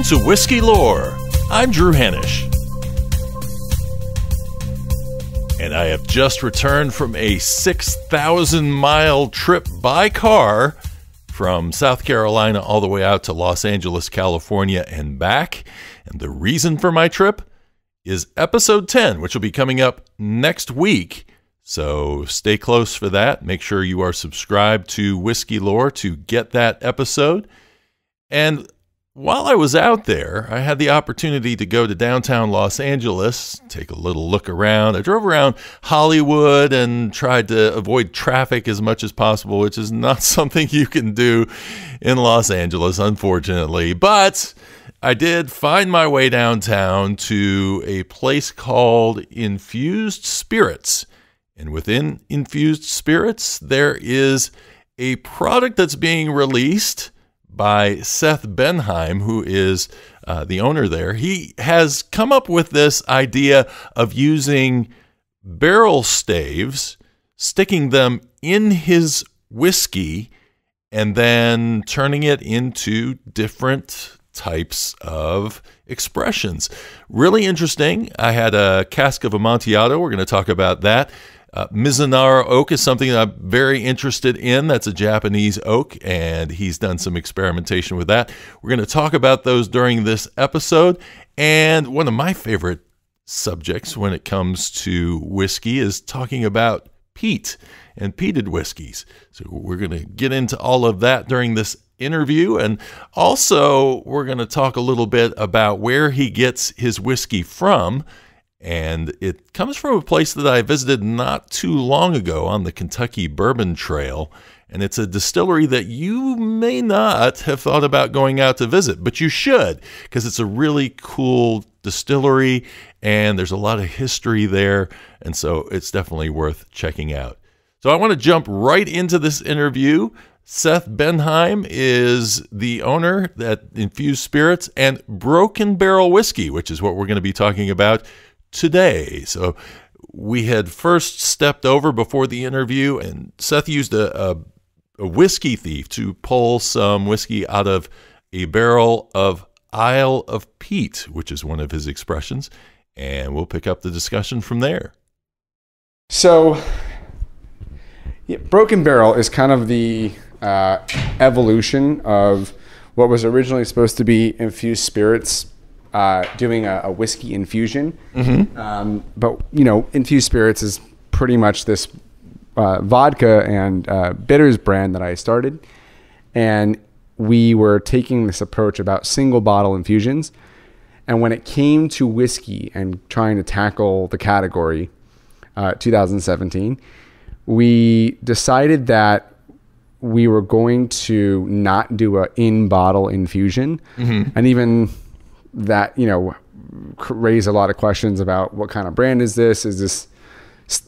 Welcome to Whiskey Lore. I'm Drew Hannush. And I have just returned from a 6,000 mile trip by car from South Carolina all the way out to Los Angeles, California, and back. And the reason for my trip is episode 10, which will be coming up next week. So stay close for that. Make sure you are subscribed to Whiskey Lore to get that episode. And while I was out there, I had the opportunity to go to downtown Los Angeles, take a little look around. I drove around Hollywood and tried to avoid traffic as much as possible, which is not something you can do in Los Angeles, unfortunately. But I did find my way downtown to a place called Infused Spirits. And within Infused Spirits, there is a product that's being released by Seth Benhaim, who is uh, the owner there. He has come up with this idea of using barrel staves, sticking them in his whiskey, and then turning it into different types of expressions. Really interesting. I had a cask of Amontillado. We're going to talk about that. Uh, Mizunara oak is something I'm very interested in. That's a Japanese oak, and he's done some experimentation with that. We're going to talk about those during this episode. And one of my favorite subjects when it comes to whiskey is talking about peat and peated whiskeys. So we're going to get into all of that during this interview. And also, we're going to talk a little bit about where he gets his whiskey from and it comes from a place that I visited not too long ago on the Kentucky Bourbon Trail. And it's a distillery that you may not have thought about going out to visit, but you should because it's a really cool distillery and there's a lot of history there. And so it's definitely worth checking out. So I want to jump right into this interview. Seth Benhaim is the owner at Infused Spirits and Broken Barrel Whiskey, which is what we're going to be talking about today. So we had first stepped over before the interview, and Seth used a, a, a whiskey thief to pull some whiskey out of a barrel of Isle of Peat, which is one of his expressions. And we'll pick up the discussion from there. So, yeah, Broken Barrel is kind of the uh, evolution of what was originally supposed to be infused spirits uh, doing a, a, whiskey infusion. Mm-hmm. Um, but you know, infused spirits is pretty much this uh, vodka and uh, bitters brand that I started, and we were taking this approach about single bottle infusions. And when it came to whiskey and trying to tackle the category, uh, 2017, we decided that we were going to not do a in bottle infusion, mm-hmm. and even that you know raise a lot of questions about what kind of brand is this? Is this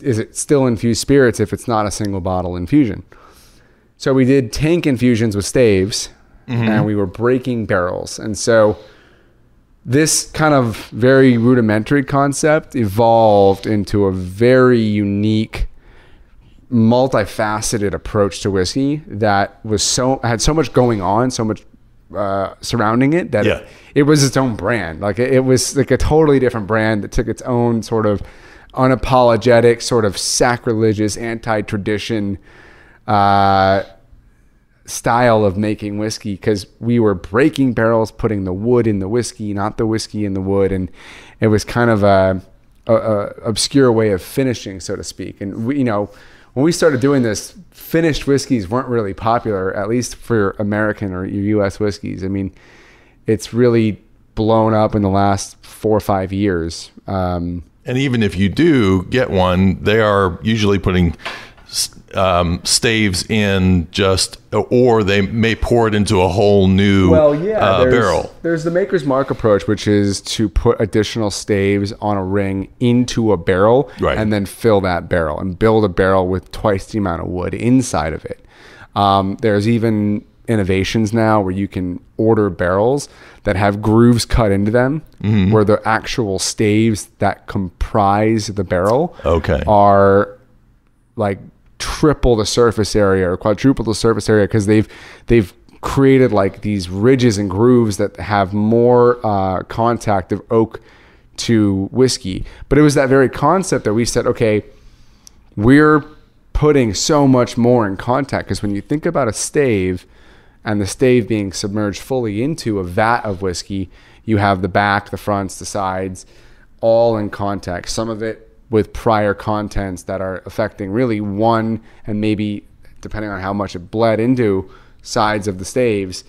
is it still infused spirits if it's not a single bottle infusion? So we did tank infusions with staves, mm-hmm. and we were breaking barrels, and so this kind of very rudimentary concept evolved into a very unique multifaceted approach to whiskey that was so had so much going on so much uh, surrounding it that yeah. it, it, was its own brand. Like it, it, was like a totally different brand that took its own sort of unapologetic, sort of sacrilegious, anti-tradition uh, style of making whiskey because we were breaking barrels, putting the wood in the whiskey, not the whiskey in the wood, and it was kind of a, a, a obscure way of finishing, so to speak. And we, you know when we started doing this, finished whiskeys weren't really popular, at least for American or U.S. whiskeys. I mean, it's really blown up in the last four or five years. Um, and even if you do get one, they are usually putting um, staves in just, or they may pour it into a whole new well, yeah, uh, there's, barrel. There's the maker's mark approach, which is to put additional staves on a ring into a barrel right. and then fill that barrel and build a barrel with twice the amount of wood inside of it. Um, there's even innovations now where you can order barrels that have grooves cut into them mm-hmm. where the actual staves that comprise the barrel okay. are like triple the surface area or quadruple the surface area because they've they've created like these ridges and grooves that have more uh, contact of oak to whiskey. But it was that very concept that we said, okay, we're putting so much more in contact because when you think about a stave and the stave being submerged fully into a vat of whiskey, you have the back, the fronts, the sides, all in contact. Some of it with prior contents that are affecting really one and maybe depending on how much it bled into sides of the staves.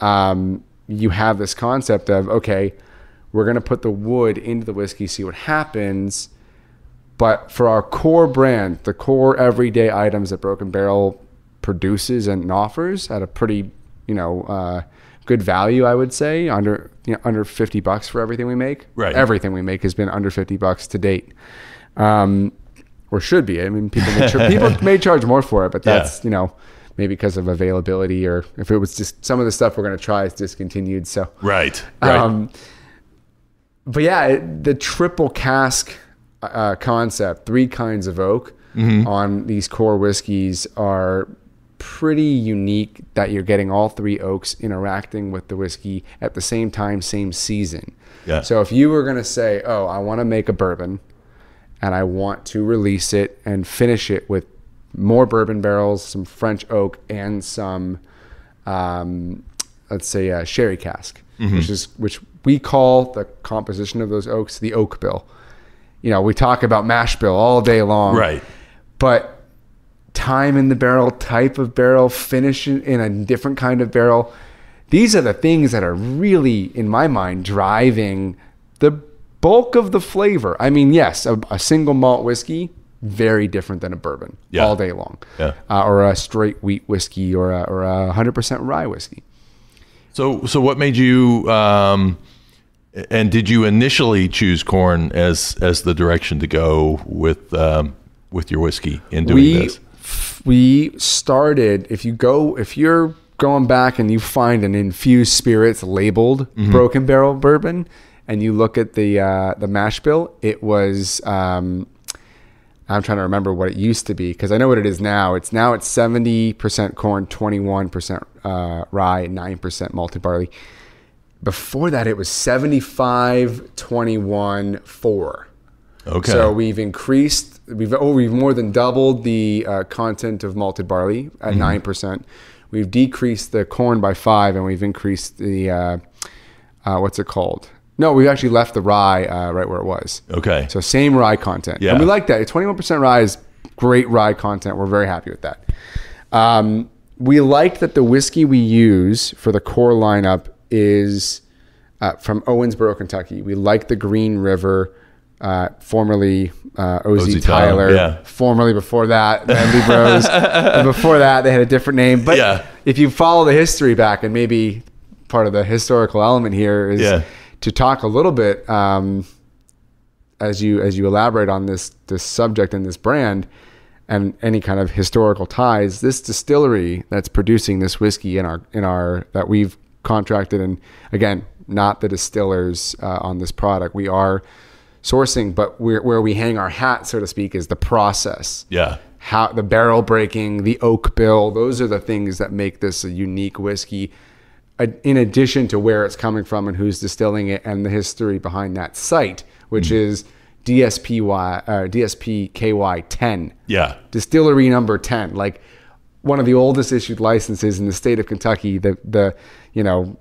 Um, you have this concept of okay, we're going to put the wood into the whiskey, see what happens. But for our core brand, the core everyday items that Broken Barrel produces and offers at a pretty, you know, uh, good value, I would say, under you know, under fifty bucks for everything we make. Right. Everything we make has been under fifty bucks to date, um, or should be. I mean, people may char- people may charge more for it, but that's Yeah. you know maybe because of availability or if it was just some of the stuff we're going to try is discontinued. So Right. Right. um, but yeah, it, the triple cask uh, concept, three kinds of oak on these core whiskeys are pretty unique that you're getting all three oaks interacting with the whiskey at the same time, same season. Yeah. So if you were going to say, oh, I want to make a bourbon and I want to release it and finish it with more bourbon barrels, some French oak, and some, um, let's say, a sherry cask, which is which we call the composition of those oaks the oak bill. You know, we talk about mash bill all day long, right. but time in the barrel, type of barrel, finish in in a different kind of barrel. These are the things that are really, in my mind, driving the bulk of the flavor. I mean, yes, a, a single malt whiskey, very different than a bourbon Yeah. all day long, Yeah. uh, or a straight wheat whiskey, or a, or a hundred percent rye whiskey. So, so what made you? Um, and did you initially choose corn as as the direction to go with um, with your whiskey in doing we this? we started if you go if you're going back and you find an infused spirits labeled Mm-hmm. broken barrel bourbon and you look at the uh, the mash bill it was um, I'm trying to remember what it used to be because I know what it is now. It's now it's 70% corn, 21% uh, rye, 9% malted barley. Before that, it was 75, 21, 4. Okay. So we've increased, we've oh, we've more than doubled the uh, content of malted barley at 9%. We've decreased the corn by 5 and we've increased the, uh, uh, what's it called? No, we actually left the rye uh, right where it was. okay. So same rye content. Yeah. And we like that. 21% rye is great rye content. We're very happy with that. Um, we like that the whiskey we use for the core lineup is uh, from Owensboro, Kentucky. We like the Green River, uh, formerly uh, OZ, Tyler, Tyler. yeah. Formerly before that, Medley Bros. and before that, they had a different name. But Yeah. if you follow the history back, and maybe part of the historical element here is Yeah. To talk a little bit um, as you as you elaborate on this this subject and this brand and any kind of historical ties. This distillery that's producing this whiskey in our in our that we've contracted and again not the distillers uh, on this product. We are sourcing, but we're, where we hang our hat, so to speak, is the process yeah. how the barrel breaking, the oak bill, those are the things that make this a unique whiskey. In addition to where it's coming from and who's distilling it and the history behind that site, which is DSPY, uh, DSPKY 10, Yeah. distillery number 10, like one of the oldest issued licenses in the state of Kentucky, the, the, you know,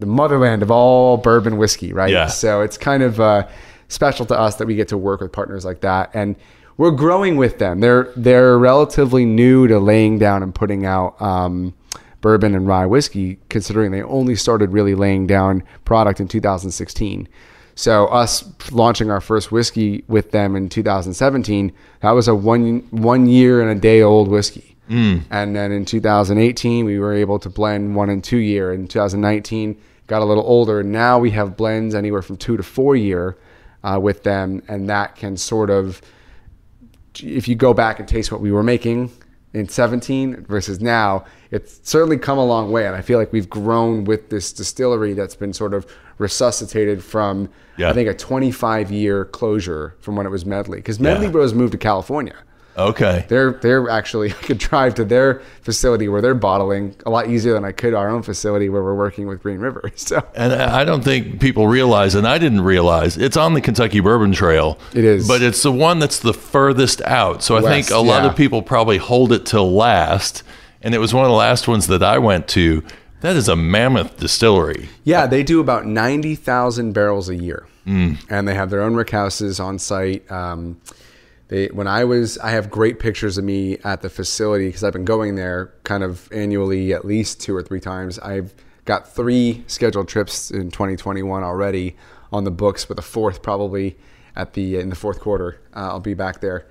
the motherland of all bourbon whiskey, right? Yeah. So it's kind of uh, special to us that we get to work with partners like that, and we're growing with them. They're they're relatively new to laying down and putting out um, bourbon and rye whiskey, considering they only started really laying down product in 2016. So us launching our first whiskey with them in 2017, that was a one one year and a day old whiskey. And then in 2018, we were able to blend one and two year. In 2019, got a little older. And now we have blends anywhere from two to four year uh, with them, and that can sort of, if you go back and taste what we were making in 17 versus now, it's certainly come a long way. And I feel like we've grown with this distillery that's been sort of resuscitated from, Yeah. I think, a 25 year closure from when it was Medley. Because Medley Yeah. Bros moved to California. Okay. They're they're actually I could drive to their facility where they're bottling a lot easier than I could our own facility where we're working with Green River. So And I don't think people realize, and I didn't realize, it's on the Kentucky Bourbon Trail. It is. But it's the one that's the furthest out. So I West, think a lot yeah. of people probably hold it till last. And it was one of the last ones that I went to. That is a mammoth distillery. yeah, they do about ninety thousand barrels a year, and they have their own rick houses on site. Um, they when I was, I have great pictures of me at the facility because I've been going there kind of annually at least two or three times. I've got three scheduled trips in 2021 already on the books, with a fourth probably at the in the fourth quarter. Uh, I'll be back there.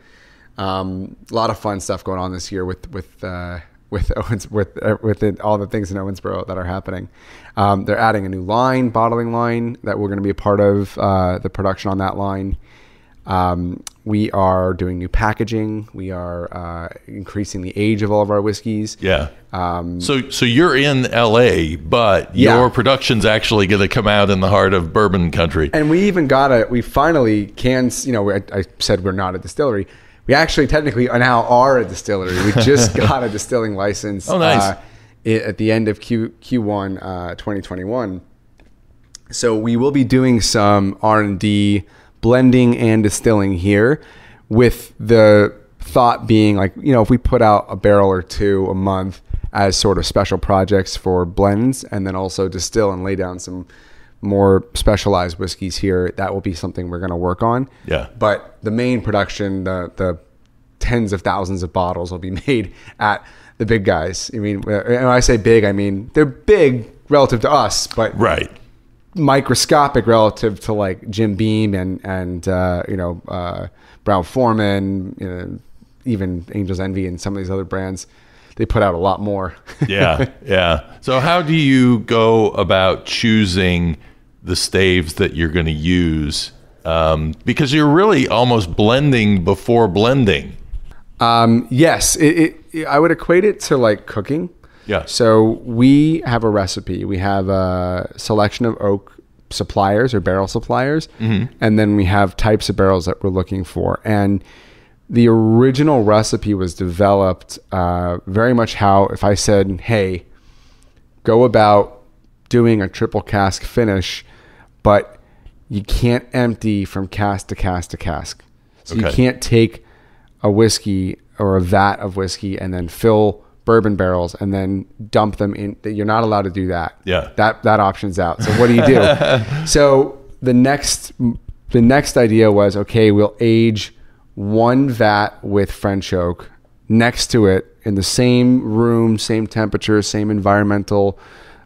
Um, a lot of fun stuff going on this year with with uh, with Owens with uh, with it, all the things in Owensboro that are happening. Um, they're adding a new line, bottling line that we're going to be a part of uh, the production on that line. Um, we are doing new packaging. We are uh, increasing the age of all of our whiskeys. Yeah. so so you're in LA, but Um, Yeah. your production's actually going to come out in the heart of bourbon country. And we even got a, we finally can, you know, I, I said we're not a distillery. We actually technically now are a distillery. We just got a distilling license. Oh, nice. Uh, at the end of Q, Q1 uh, 2021. So we will be doing some R&D blending and distilling here with the thought being like, you know, if we put out a barrel or two a month as sort of special projects for blends and then also distill and lay down some more specialized whiskeys here, that will be something we're going to work on. Yeah. But the main production, the the tens of thousands of bottles will be made at the big guys. I mean, when I say big, I mean they're big relative to us, but right. Microscopic relative to like Jim Beam and and uh, you know uh, Brown-Forman, you know, even Angels Envy and some of these other brands. They put out a lot more. yeah, yeah. So how do you go about choosing the staves that you're going to use? Um, because you're really almost blending before blending. Um, yes, it, it, I would equate it to like cooking. Yeah. So we have a recipe. We have a selection of oak suppliers or barrel suppliers, and then we have types of barrels that we're looking for. And the original recipe was developed uh, very much how if I said, "Hey, go about doing a triple cask finish, but you can't empty from cask to cask to cask. So you can't take a whiskey or a vat of whiskey and then fill bourbon barrels and then dump them in. You're not allowed to do that. Yeah. That that option's out. So what do you do? so the next the next idea was okay, we'll age one vat with French oak next to it in the same room, same temperature, same environmental,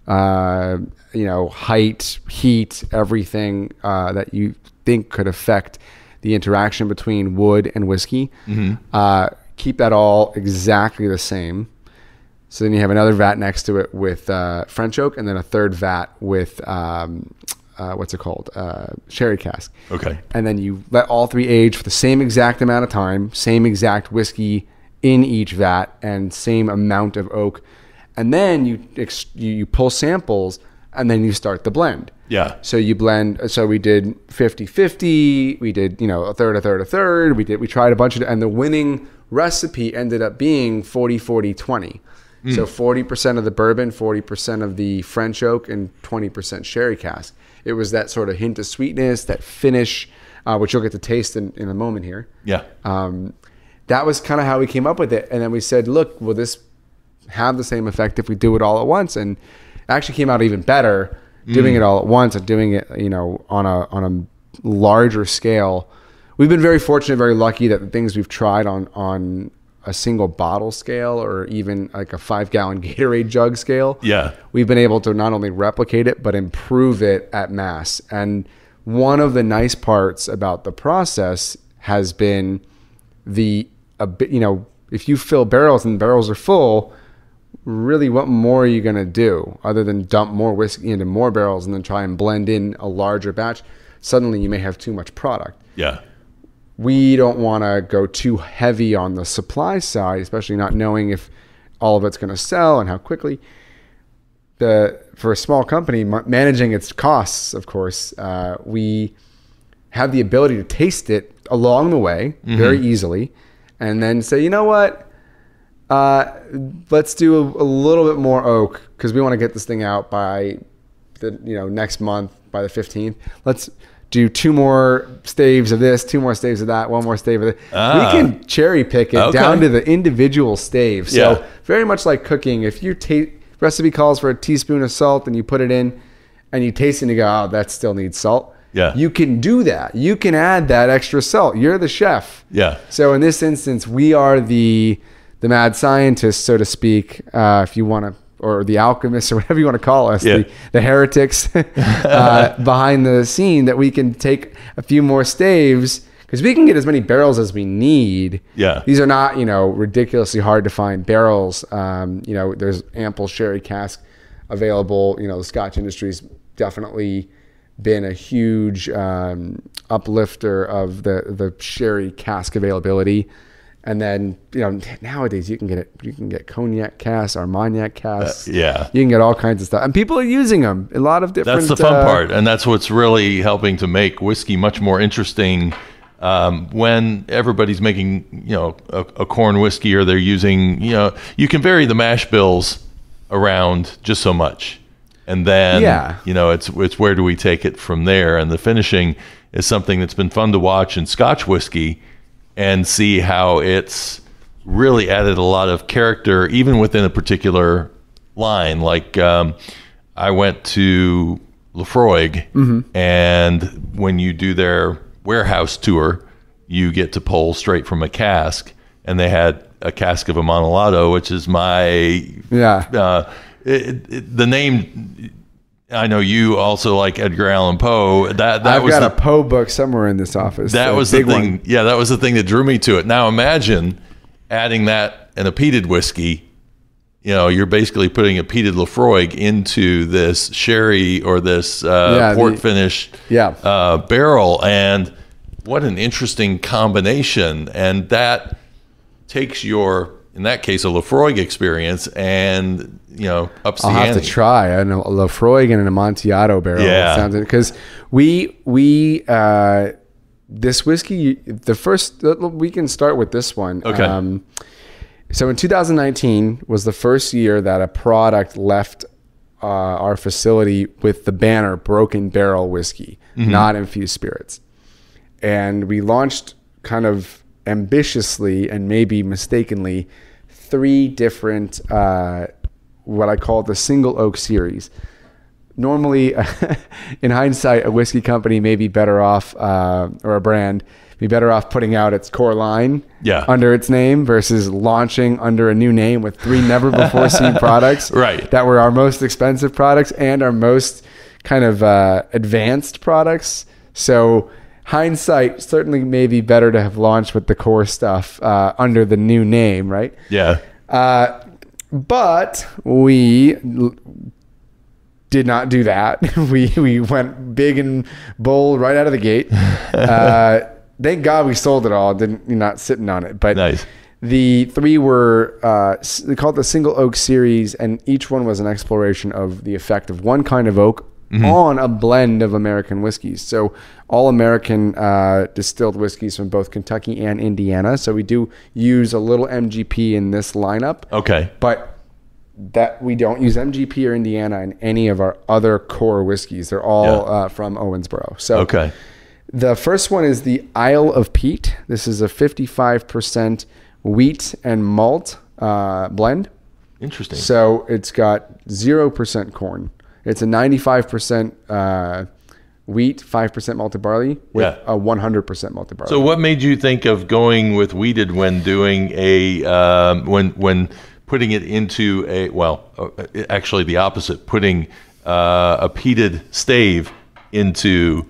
uh, you know, height, heat, everything uh, that you think could affect the interaction between wood and whiskey. Uh, keep that all exactly the same. So then you have another vat next to it with uh, French oak, and then a third vat with um, uh, what's it called? Uh, sherry cask. Okay. And then you let all three age for the same exact amount of time, same exact whiskey in each vat, and same amount of oak. And then you ex- you, pull samples, and then you start the blend. Yeah. So you blend. So we did 50-50. We did you know a third, a third, a third. We did we tried a bunch of, and the winning recipe ended up being 40, 40, 20. So 40% of the bourbon, 40% of the French oak, and 20% sherry cask. It was that sort of hint of sweetness, that finish, uh, which you'll get to taste in, in a moment here. Yeah. Um, that was kind of how we came up with it. And then we said, look, will this have the same effect if we do it all at once? And it actually came out even better doing it all at once and doing it, you know, on a on a larger scale. We've been very fortunate, very lucky that the things we've tried on on a single bottle scale or even like a five gallon Gatorade jug scale Yeah. we've been able to not only replicate it but improve it at mass and one of the nice parts about the process has been the a bit you know if you fill barrels and the barrels are full really what more are you going to do other than dump more whiskey into more barrels and then try and blend in a larger batch suddenly you may have too much product Yeah. We don't want to go too heavy on the supply side, especially not knowing if all of it's going to sell and how quickly. The for a small company ma- managing its costs, of course, uh, we have the ability to taste it along the way very easily, and then say, you know what, uh, let's do a, a little bit more oak because we want to get this thing out by the you know next month by the fifteenth. Let's do two more staves of this, two more staves of that, one more stave of that. Ah. We can cherry pick it Okay. down to the individual stave. So Yeah. very much like cooking. If your ta- recipe calls for a teaspoon of salt and you put it in, and you taste it and you go, oh, that still needs salt. Yeah. You can do that. You can add that extra salt. You're the chef. Yeah. So in this instance, we are the the mad scientist, so to speak, uh, if you want to, or the alchemists, or whatever you want to call us, Yeah. the, the heretics uh, behind the scene. That we can take a few more staves because we can get as many barrels as we need. Yeah. These are not, you know, ridiculously hard to find barrels. Um, you know, there's ample sherry cask available. You know, the Scotch industry's definitely been a huge um, uplifter of the the sherry cask availability. And then, you know, nowadays you can get it. You can get cognac casks, Armagnac casks. Uh, yeah. you can get all kinds of stuff, and people are using them. A lot of different. That's the fun uh, part, and that's what's really helping to make whiskey much more interesting. Um, when everybody's making, you know, a, a corn whiskey, or they're using, you know, you can vary the mash bills around just so much, and then, Yeah. you know, it's it's where do we take it from there? And the finishing is something that's been fun to watch in Scotch whiskey, and see how it's really added a lot of character, even within a particular line. Like um, I went to Laphroaig, and when you do their warehouse tour, you get to pull straight from a cask, and they had a cask of Amontillado, which is my Yeah. uh, it, it, the name. I know you also like Edgar Allan Poe. That that I've was got the, a Poe book somewhere in this office. that was the thing. one. Yeah, that was the thing that drew me to it. Now imagine adding that in a peated whiskey. You know, you're basically putting a peated Laphroaig into this sherry or this uh, Yeah, port the- finish Yeah. uh, barrel, and what an interesting combination! And that takes your, in that case, a Laphroaig experience, and you know, ups I'll the have ante. to try a Laphroaig and an Amontillado barrel. Yeah. sounds because we we uh, this whiskey the first we can start with this one. Um, Okay. so in 2019 was the first year that a product left uh, our facility with the banner Broken Barrel Whiskey, not infused spirits, and we launched kind of ambitiously and maybe mistakenly three different uh, what I call the single oak series. Normally, in hindsight, a whiskey company may be better off, uh, or a brand be better off putting out its core line Yeah. under its name versus launching under a new name with three never before seen products Right. that were our most expensive products and our most kind of uh, advanced products. So hindsight certainly may be better to have launched with the core stuff uh, under the new name, right? yeah, Uh, but we l- did not do that. we we went big and bold right out of the gate. Uh, thank God we sold it all. Didn't you're not sitting on it, but Nice. the three were uh, they called it the single oak series, and each one was an exploration of the effect of one kind of oak on a blend of American whiskeys. So all American uh, distilled whiskeys from both Kentucky and Indiana. So we do use a little MGP in this lineup okay, but that we don't use MGP or Indiana in any of our other core whiskeys. They're all Yeah. uh, from Owensboro. So okay, the first one is the Isle of Peat. This is a 55% wheat and malt uh, blend. interesting. So it's got 0% corn. It's a 95% uh, wheat, 5% malted barley with Yeah. a 100% malted barley. So, what made you think of going with wheated when doing a um, when when putting it into a well, uh, actually the opposite, putting uh, a peated stave into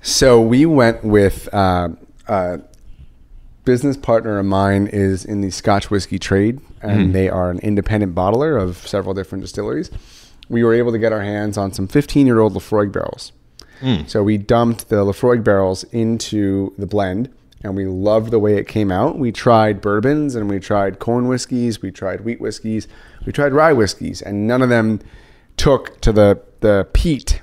So we went with uh, a business partner of mine is in the Scotch whiskey trade, and they are an independent bottler of several different distilleries. We were able to get our hands on some 15 year old Laphroaig barrels. Hmm. So we dumped the Laphroaig barrels into the blend, and we loved the way it came out. We tried bourbons, and we tried corn whiskeys, we tried wheat whiskeys, we tried rye whiskeys, and none of them took to the the peat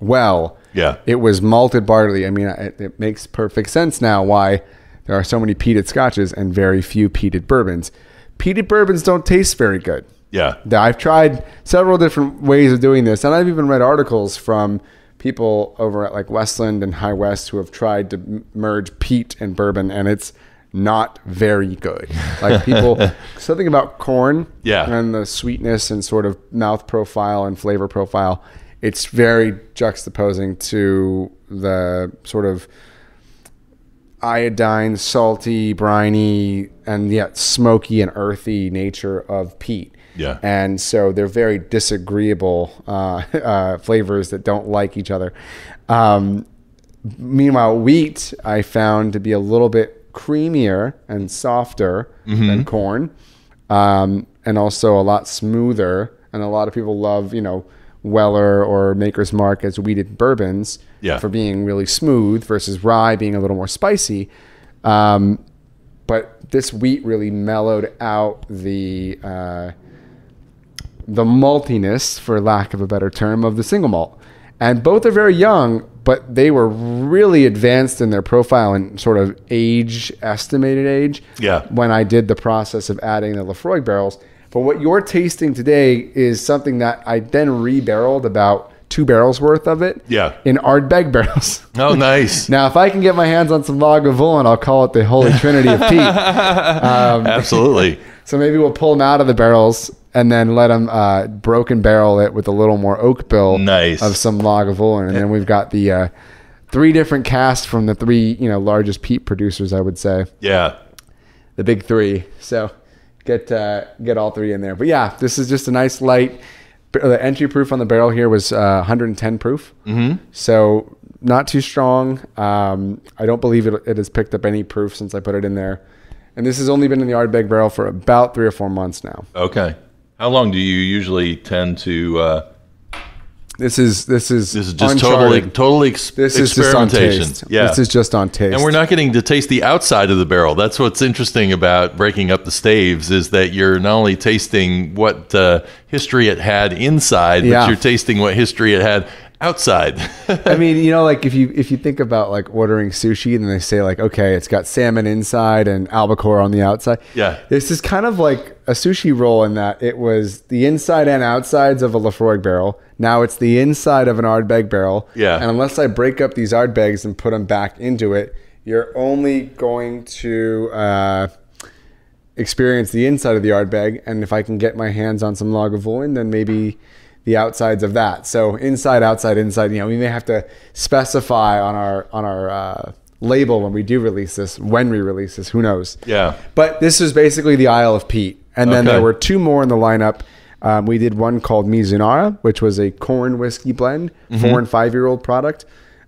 well. Yeah. It was malted barley. I mean, it, it makes perfect sense now why there are so many peated scotches and very few peated bourbons. Peated bourbons don't taste very good. Yeah. I've tried several different ways of doing this, and I've even read articles from people over at like Westland and High West who have tried to m- merge peat and bourbon, and it's not very good. Like people, something about corn, Yeah. and the sweetness and sort of mouth profile and flavor profile. It's very juxtaposing to the sort of iodine, salty, briny, and yet smoky and earthy nature of peat. Yeah. And so they're very disagreeable uh, uh, flavors that don't like each other. Um, meanwhile, wheat I found to be a little bit creamier and softer than corn, um, and also a lot smoother. And a lot of people love, you know, Weller or Maker's Mark as wheated bourbons Yeah. for being really smooth versus rye being a little more spicy. Um, but this wheat really mellowed out the uh, the maltiness, for lack of a better term, of the single malt. And both are very young, but they were really advanced in their profile and sort of age, estimated age. Yeah. When I did the process of adding the Laphroaig barrels. But what you're tasting today is something that I then rebarreled about two barrels worth of it. Yeah. In Ardbeg barrels. Oh, nice. Now, if I can get my hands on some Lagavulin, I'll call it the Holy Trinity of peat. Um, Absolutely. So maybe we'll pull them out of the barrels and then let them uh, broken barrel it with a little more oak bill Nice. of some Lagavulin, and then we've got the uh, three different casts from the three you know largest peat producers. I would say Yeah. the big three. So get uh, get all three in there. But yeah, this is just a nice light. The entry proof on the barrel here was uh, 110 proof, mm-hmm. so not too strong. Um, I don't believe it, it has picked up any proof since I put it in there. And this has only been in the Ardbeg barrel for about three or four months now. Okay. How long do you usually tend to? Uh, This is this is this is just uncharted. totally, totally ex- This is just on taste. Yeah. This is just on taste. and we're not getting to taste the outside of the barrel. That's what's interesting about breaking up the staves is that you're not only tasting what uh, history it had inside, but you're tasting what history it had outside. I mean, you know, like if you if you think about like ordering sushi and they say like, okay, it's got salmon inside and albacore on the outside. Yeah. This is kind of like a sushi roll in that it was the inside and outsides of a Laphroaig barrel. Now it's the inside of an Ardbeg barrel. Yeah. And unless I break up these Ardbegs and put them back into it, you're only going to uh, experience the inside of the Ardbeg. And if I can get my hands on some Lagavulin, then maybe the outsides of that. So inside, outside, inside. You know, we may have to specify on our on our uh, label when we do release this, when we release this. Who knows? yeah. But this is basically the Isle of Peat. And then Okay. there were two more in the lineup. Um, we did one called Mizunara, which was a corn whiskey blend, four and five year old product,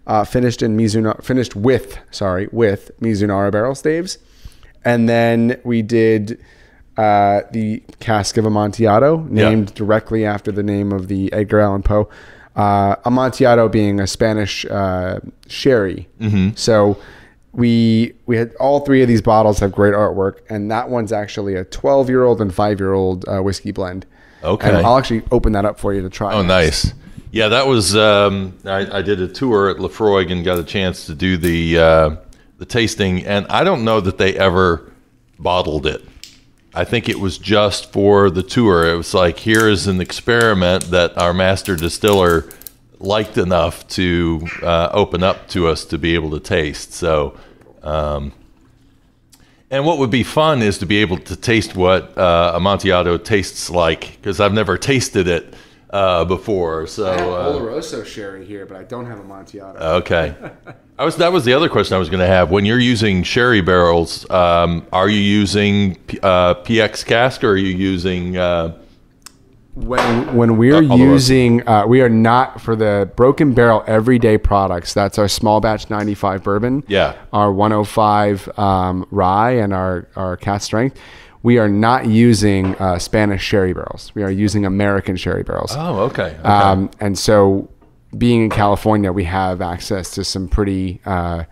uh, finished in Mizunara, finished with sorry with Mizunara barrel staves. And then we did uh, the cask of Amontillado, Yeah. named directly after the name of the Edgar Allan Poe. Uh, Amontillado being a Spanish uh, sherry. So we we had all three of these bottles have great artwork, and that one's actually a 12 year old and five year old uh, whiskey blend. Okay. And I'll actually open that up for you to try. Oh, next. nice. Yeah, that was. Um, I, I did a tour at Laphroaig and got a chance to do the uh, the tasting, and I don't know that they ever bottled it. I think it was just for the tour. It was like here is an experiment that our master distiller liked enough to uh, open up to us to be able to taste. So. Um, and what would be fun is to be able to taste what uh, Amontillado tastes like because I've never tasted it uh, before. So I have uh, Oloroso sherry here, but I don't have Amontillado. okay, I was that was the other question I was going to have. When you're using sherry barrels, um, are you using P- uh, PX cask or are you using? Uh, when when we're Oloroso. using uh, we are not for the broken barrel everyday products that's our small batch 95 bourbon Yeah. our 105 um, rye and our our cask strength we are not using uh, spanish sherry barrels we are using american sherry barrels oh, okay. okay. um, and so being in california we have access to some pretty uh,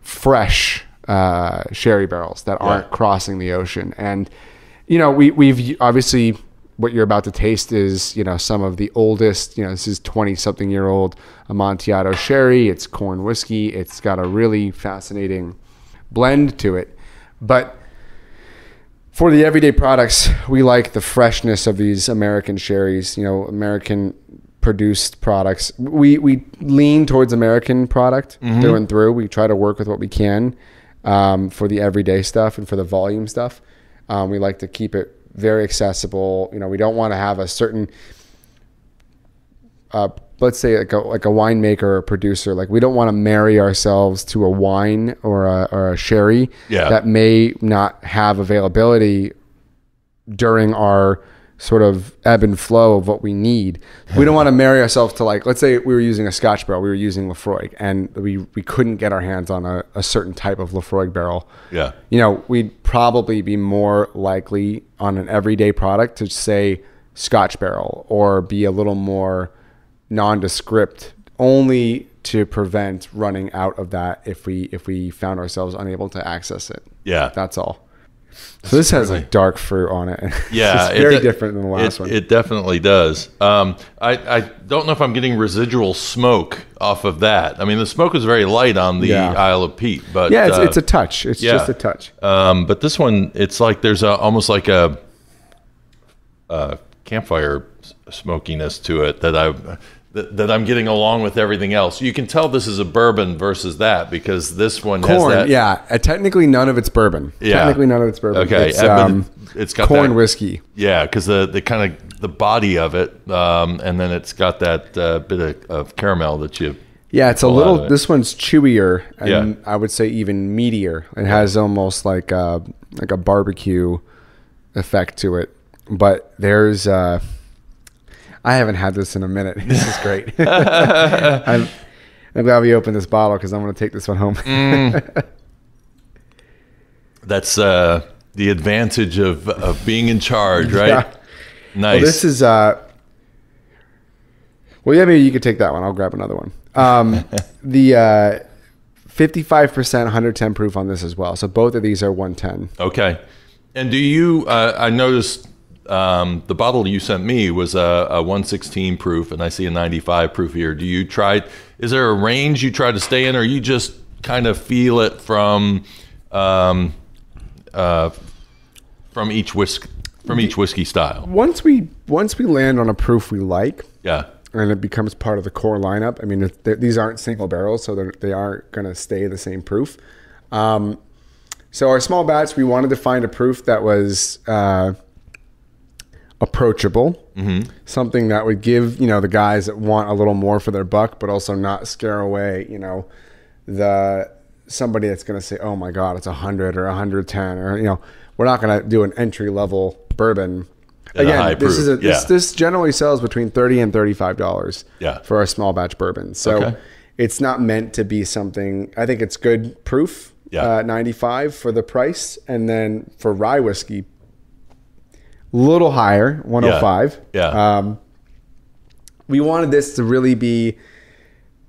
fresh uh, sherry barrels that aren't crossing the ocean and you know we, we've obviously what you're about to taste is you know some of the oldest you know this is 20 something year old amontillado sherry it's corn whiskey it's got a really fascinating blend to it. But for the everyday products, we like the freshness of these American sherries. You know, American produced products. We we lean towards American product through and through. We try to work with what we can um, for the everyday stuff and for the volume stuff. Um, we like to keep it very accessible. You know, we don't want to have a certain uh, let's say like a, like a winemaker or a producer, like we don't want to marry ourselves to a wine or a, or a sherry Yeah. that may not have availability during our sort of ebb and flow of what we need. We don't want to marry ourselves to like, let's say we were using a Scotch barrel, we were using Laphroaig, and we we couldn't get our hands on a, a certain type of Laphroaig barrel. Yeah. You know, we'd probably be more likely on an everyday product to say Scotch barrel or be a little more nondescript only to prevent running out of that if we if we found ourselves unable to access it. Yeah. That's all. So this has like dark fruit on it. Yeah, it's very it de- different than the last it, one. It definitely does. Um, I, I don't know if I'm getting residual smoke off of that. I mean, the smoke is very light on the Yeah. Isle of Peat, but yeah, it's, uh, it's a touch. It's yeah. just a touch. Um, but this one, it's like there's a, almost like a, a campfire smokiness to it that I that, that I'm getting along with everything else. You can tell this is a bourbon versus that because this one has Corn, that. yeah. Uh, technically, none of it's bourbon. Yeah. Technically, none of it's bourbon. Okay, it's, um, it's got corn that- whiskey. Yeah, because the the kind of the body of it, um, and then it's got that uh, bit of, of caramel that you. Yeah, it's a pull out of little. it. This one's chewier, and Yeah. I would say even meatier. It has almost like a like a barbecue effect to it. But there's, uh, I haven't had this in a minute. This is great. I'm, I'm glad we opened this bottle because I'm going to take this one home. Mm. That's uh, the advantage of of being in charge, right? Yeah. Nice. Well, this is. Uh, well, yeah, maybe you could take that one. I'll grab another one. Um, the uh, 55%, 110 proof on this as well. So both of these are 110. Okay. And do you? Uh, I noticed um, the bottle you sent me was a, a 116 proof, and I see a 95 proof here. Do you try? Is there a range you try to stay in, or you just kind of feel it from um, uh, from each whisk from each whiskey style? Once we once we land on a proof we like, Yeah. and it becomes part of the core lineup. I mean, if these aren't single barrels, so they aren't going to stay the same proof. Um, so our small batch, we wanted to find a proof that was uh, approachable, something that would give you know the guys that want a little more for their buck, but also not scare away you know the somebody that's going to say, oh my god, it's a hundred or a hundred ten, or you know, we're not going to do an entry level bourbon. At a high Again, this is a proof, this, yeah. this generally sells between thirty and thirty five dollars Yeah. for a small batch bourbon. So Okay. it's not meant to be something. I think it's good proof. Yeah. Uh, ninety five for the price, and then for rye whiskey, little higher, one hundred five. Yeah. Um, we wanted this to really be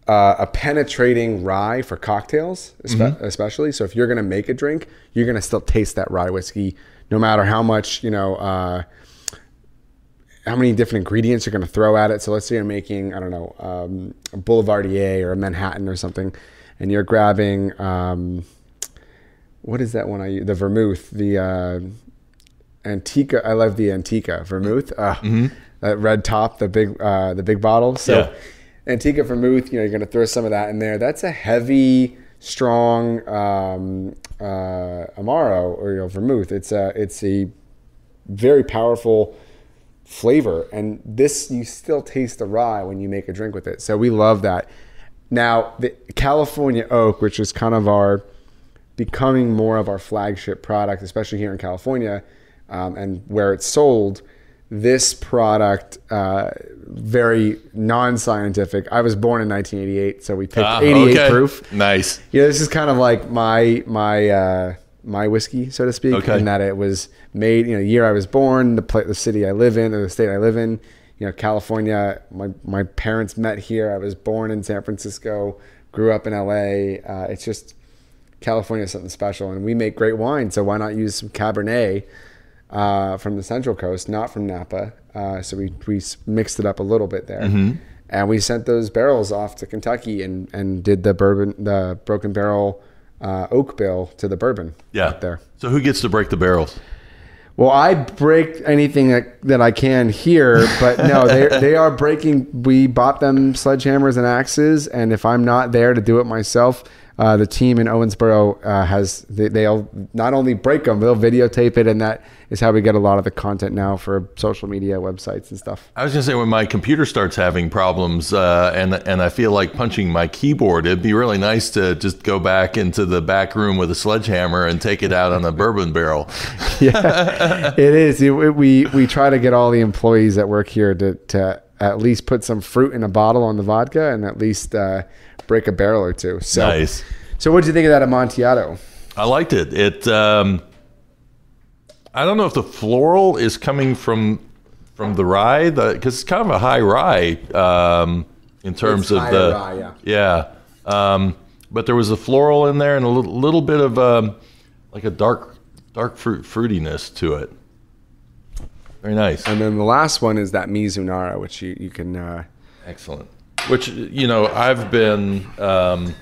uh, a penetrating rye for cocktails, espe- Mm-hmm. especially. So if you're going to make a drink, you're going to still taste that rye whiskey, no matter how much you know, uh, how many different ingredients you're going to throw at it. So let's say you're making, I don't know, um, a Boulevardier or a Manhattan or something, and you're grabbing, um, what is that one I use? The vermouth, the uh, Antica. I love the Antica vermouth. Uh, That red top, the big, uh, the big bottle. So. Yeah. Antica vermouth, you know, you're going to throw some of that in there. That's a heavy, strong um, uh, amaro or you know vermouth. It's a it's a very powerful flavor, and this you still taste the rye when you make a drink with it. So we love that. Now the California oak, which is kind of our becoming more of our flagship product, especially here in California, um, and where it's sold. This product, uh, very non-scientific. I was born in 1988, so we picked Ah, 88 okay. proof. Nice. Yeah, this is kind of like my my uh, my whiskey, so to speak, Okay. in that it was made, you know, the year I was born, the pla the city I live in, or the state I live in. You know, California. My my parents met here. I was born in San Francisco, grew up in LA. Uh, it's just California is something special, and we make great wine. So why not use some Cabernet uh, from the Central Coast, not from Napa? Uh, so we we mixed it up a little bit there, and we sent those barrels off to Kentucky and and did the bourbon, the Broken Barrel uh, oak bill to the bourbon. Yeah. out there. So who gets to break the barrels? Well, I break anything that, that I can here, but no, they they are breaking. We bought them sledgehammers and axes, and if I'm not there to do it myself, uh, the team in Owensboro uh, has they, they'll not only break them, they'll videotape it, and that is how we get a lot of the content now for social media websites and stuff. I was gonna say when my computer starts having problems uh, and and I feel like punching my keyboard, it'd be really nice to just go back into the back room with a sledgehammer and take it out on a bourbon barrel. yeah, it is. It- we we try to get all the employees that work here to to at least put some fruit in a bottle on the vodka and at least uh, break a barrel or two. So, Nice. so what did you think of that Amontillado? I liked it. It. Um, I don't know if the floral is coming from from the rye, because it's kind of a high rye um, in terms It's of the rye, yeah. yeah. Um, but there was a floral in there and a little, little bit of um, like a dark dark fruit fruitiness to it. Very nice. And then the last one is that Mizunara, which you you can. Uh, Excellent. Which you know, I've been um,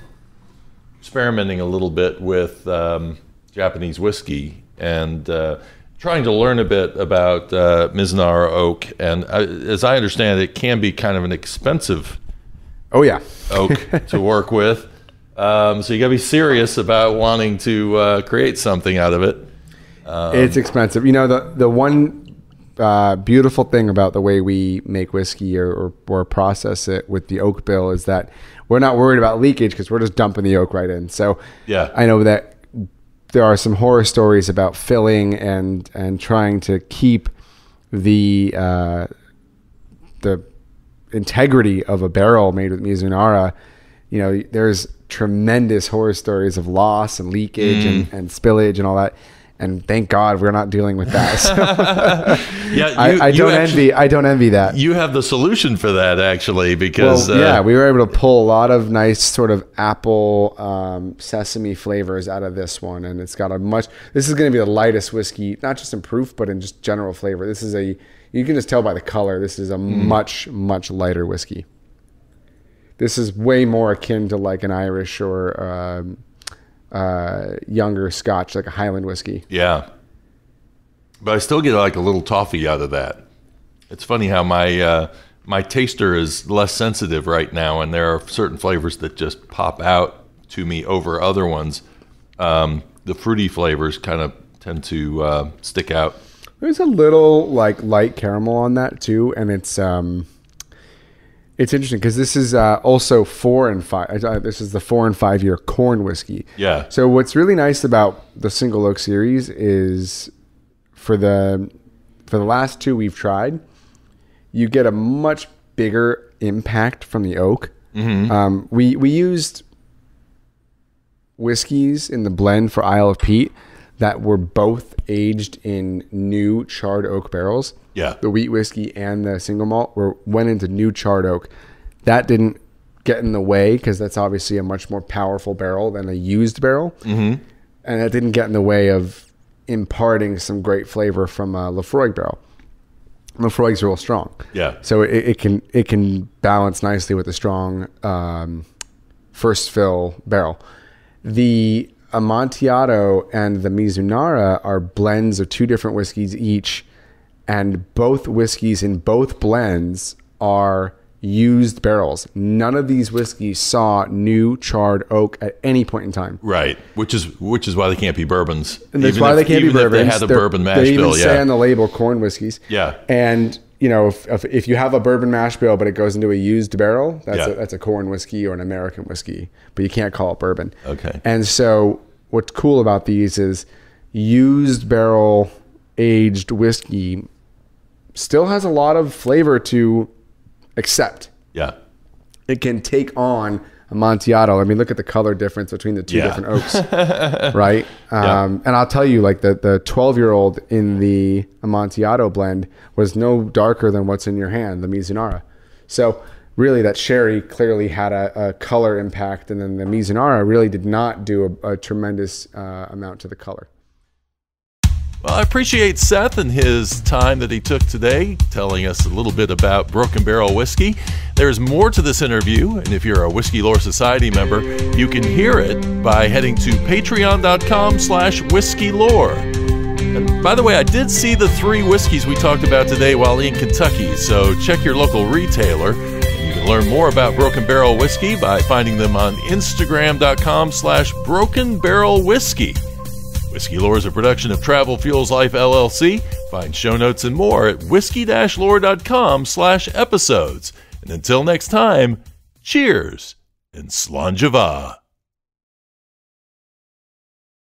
experimenting a little bit with um, Japanese whiskey and uh, trying to learn a bit about uh, Mizunara oak. And uh, as I understand it, it can be kind of an expensive oh yeah, oak to work with. Um, so you got to be serious about wanting to uh, create something out of it. it's expensive. You know the the one uh, beautiful thing about the way we make whiskey or, or or process it with the oak bill is that we're not worried about leakage because we're just dumping the oak right in. So Yeah. I know that there are some horror stories about filling and and trying to keep the uh, the integrity of a barrel made with Mizunara. You know, there's tremendous horror stories of loss and leakage and, and spillage and all that. And thank God we're not dealing with that. So Yeah, I, you- I you don't actually- envy. I don't envy that. You have the solution for that actually, Well, because uh, yeah, we were able to pull a lot of nice sort of apple um, sesame flavors out of this one, and it's got a much. This is going to be the lightest whiskey, not just in proof, but in just general flavor. This is a. You can just tell by the color. This is a much much lighter whiskey. This is way more akin to like an Irish or um, uh, younger Scotch, like a Highland whiskey. Yeah. But I still get like a little toffee out of that. It's funny how my uh, my taster is less sensitive right now, and there are certain flavors that just pop out to me over other ones. Um, the fruity flavors kind of tend to uh, stick out. There's a little like light caramel on that too, and it's um, it's interesting because this is uh, also four and five. Uh, this is the four and five year corn whiskey. Yeah. So what's really nice about the single oak series is for the for the last two we've tried, you get a much bigger impact from the oak. Um, we we used whiskeys in the blend for Isle of Peat that were both aged in new charred oak barrels. Yeah. The wheat whiskey and the single malt were went into new charred oak. That didn't get in the way because that's obviously a much more powerful barrel than a used barrel. Mm-hmm. And that didn't get in the way of imparting some great flavor from a Laphroaig barrel. Laphroaig's real strong. Yeah. So it, it can it can balance nicely with a strong um, first fill barrel. The Amontillado and the Mizunara are blends of two different whiskeys each, and both whiskeys in both blends are used barrels. None of these whiskeys saw new charred oak at any point in time. Right, which is which is why they can't be bourbons. And that's Even why if- they can't be bourbons. They had bourbon mash They even bill. say Yeah, on the label corn whiskeys. Yeah. And you know, if, if, if you have a bourbon mash bill, but it goes into a used barrel, that's Yeah. a, that's a corn whiskey or an American whiskey, but you can't call it bourbon. Okay. And so, what's cool about these is used barrel aged whiskey still has a lot of flavor to accept yeah, it can take on Amontillado. I mean, look at the color difference between the two Yeah. different oaks, right? Yeah. Um, and I'll tell you, like the the twelve year old in the Amontillado blend was no darker than what's in your hand, the Mizunara. So really, that sherry clearly had a, a color impact, and then the Mizunara really did not do a, a tremendous uh, amount to the color. Well, I appreciate Seth and his time that he took today telling us a little bit about Broken Barrel Whiskey. There's more to this interview, and if you're a Whiskey Lore Society member, you can hear it by heading to patreon.com slash whiskey lore. And by the way, I did see the three whiskeys we talked about today while in Kentucky, so check your local retailer. You can learn more about Broken Barrel Whiskey by finding them on instagram.com slash broken barrel whiskey. Whiskey Lore is a production of Travel Fuels Life LLC. Find show notes and more at whiskey-lore.com slash episodes. And until next time, cheers and mhath.